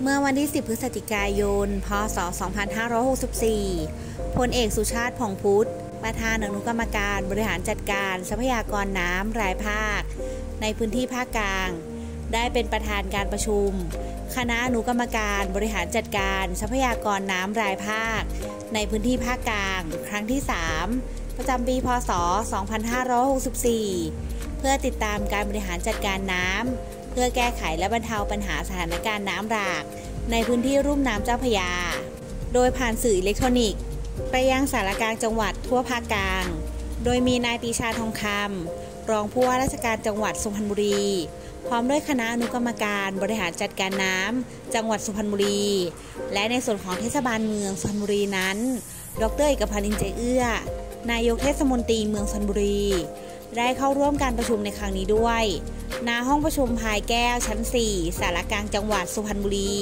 เมื่อวันที่ 10 พฤศจิกายน พศ 2564 พลเอกสุชาติผ่องพุทธ ประธานอนุกรรมการบริหารจัดการทรัพยากรน้ำรายภาค ในพื้นที่ภาคกลาง ได้เป็นประธานการประชุม คณะอนุกรรมการบริหารจัดการทรัพยากรน้ำรายภาค ในพื้นที่ภาคกลาง ครั้งที่ 3 ประจำปี พศ 2564 เพื่อติดตามการบริหารจัดการน้ำ เพื่อแก้ไขและบรรเทาปัญหาสถานการณ์น้ำหลาก ในพื้นที่รุ่มน้ำเจ้าพยา โดยผ่านสื่ออิเล็กทรอนิกส์ ไปยังสารกลางจังหวัดทั่วภาคกลาง โดยมีนายปีชาทองคำรองผู้ว่าราชการจังหวัดสุพรรณบุรี พร้อมด้วยคณะอนุกรรมการบริหารจัดการน้ำจังหวัดสุพรรณบุรี และในส่วนของเทศบาลเมืองสุพรรณบุรีนั้น ดรเอกพันธ์อินเจเอื้อ นายกเทศมนตรีเมืองชนบุรี ได้เข้าร่วมการประชุมในครั้งนี้ด้วยณห้องประชุมพายแก้วชั้น 4 สารกลางจังหวัดสุพรรณบุรี